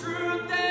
truth